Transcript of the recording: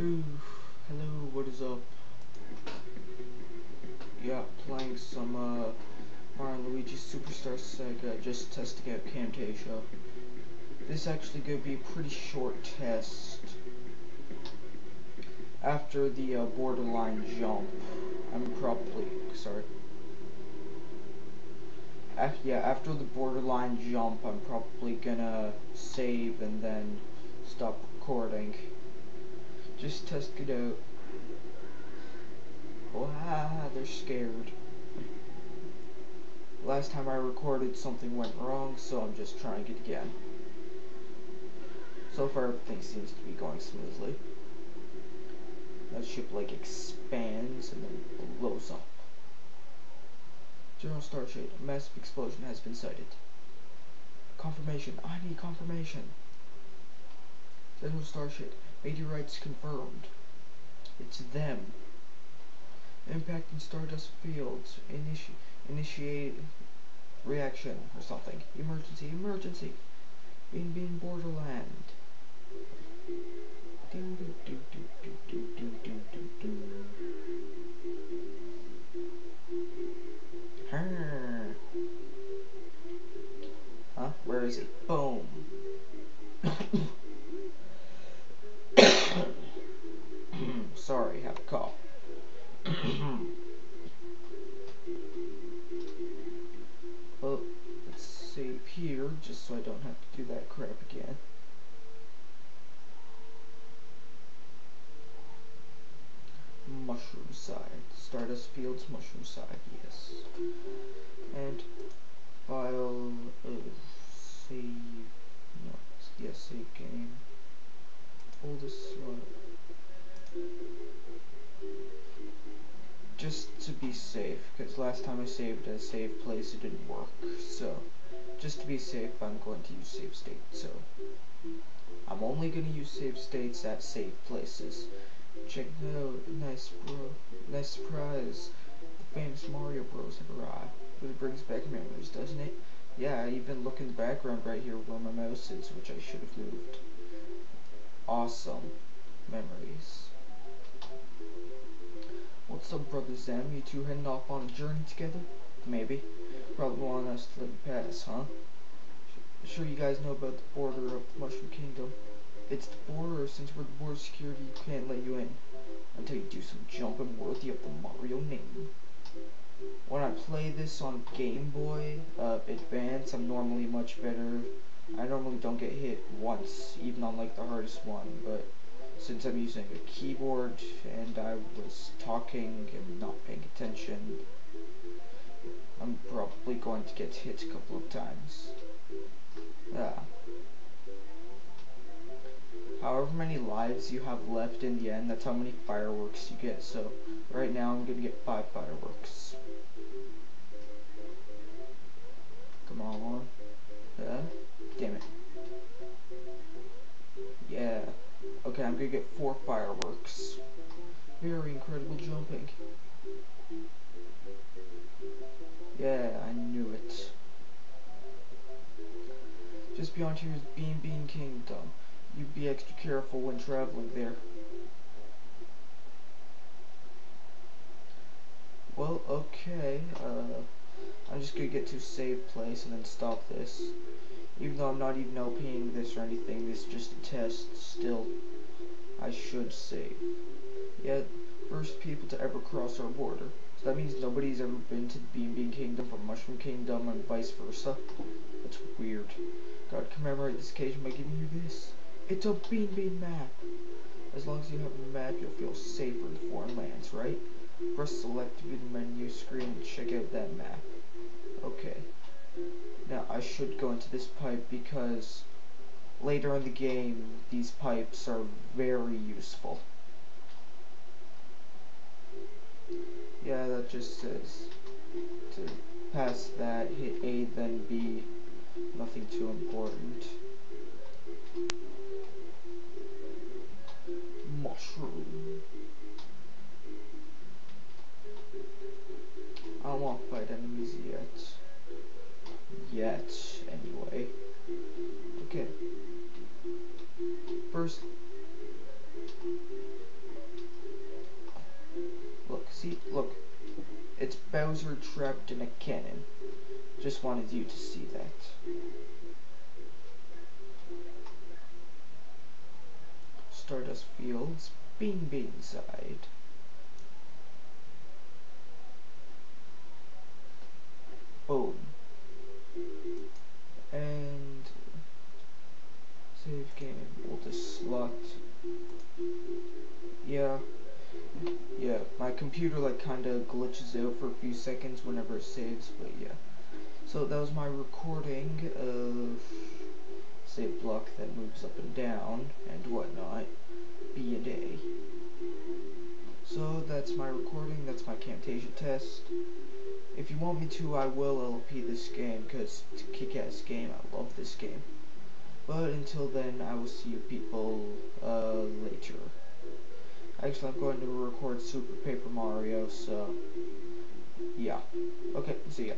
Ooh, hello, what is up? Yeah, playing some uh, Mario Luigi Superstar Saga, just testing out Camtasia. This is actually going to be a pretty short test. After the uh, borderline jump, I'm probably, sorry. Yeah, after the borderline jump, I'm probably gonna save and then stop recording. Just test it out. Oh, wow, they're scared. Last time I recorded, something went wrong, so I'm just trying it again. So far, everything seems to be going smoothly. That ship, like, expands and then blows up. General Starshade, a massive explosion has been sighted. Confirmation, I need confirmation. General Starshade, meteorites confirmed. It's them. Impact in Stardust fields. Initi initiate reaction or something. Emergency, emergency. Bean Bean Borderland. Have a call. well, let's save here, just so I don't have to do that crap again. Mushroom side. Stardust Fields Mushroom side, yes. And file of uh, save no yes save game. Pull this just to be safe, because last time I saved a save place it didn't work, so just to be safe I'm going to use save state, so I'm only going to use save states at safe places. Check it out, nice bro, nice surprise, the famous Mario Bros have arrived. Really brings back memories, doesn't it? Yeah, I even look in the background right here where my mouse is, which I should have moved. Awesome memories. What's up, Brother Zem? You two heading off on a journey together? Maybe. Probably want us to let pass, huh? Sure you guys know about the border of the Mushroom Kingdom. It's the border, since we're the border security, can't let you in. Until you do some jumping worthy of the Mario name. When I play this on Game Boy uh, Advance, I'm normally much better. I normally don't get hit once, even on like the hardest one, but since I'm using a keyboard and I was talking and not paying attention, I'm probably going to get hit a couple of times. Yeah. However many lives you have left in the end, that's how many fireworks you get. So, right now I'm gonna get five fireworks. Come on. Yeah? Damn it. Okay, I'm gonna get four fireworks. Very incredible jumping. Yeah, I knew it. Just beyond here is Bean Bean Kingdom. You'd be extra careful when traveling there. Well, okay. Uh, I'm just gonna get to save place and then stop this. Even though I'm not even LPing this or anything, this is just a test, still, I should save. Yet, first people to ever cross our border. So that means nobody's ever been to Bean Bean Kingdom from Mushroom Kingdom and vice versa. That's weird. God, commemorate this occasion by giving you this. It's a Bean Bean map. As long as you have a map, you'll feel safer in foreign lands, right? Press select in the menu screen and check out that map. Okay. Now, I should go into this pipe because later in the game, these pipes are very useful. Yeah, that just says to pass that, hit A, then B. Nothing too important. Mushroom. It's Bowser trapped in a cannon. Just wanted you to see that. Stardust Fields, Bean Bean side. Boom. Computer like kinda glitches out for a few seconds whenever it saves, but yeah. So that was my recording of save block that moves up and down and whatnot. be A. Day so that's my recording, that's my Camtasia test. If you want me to, I will LP this game, because it's a kick-ass game, I love this game. But until then, I will see you people uh, later. Actually, I'm going to record Super Paper Mario, so yeah. Okay, see ya.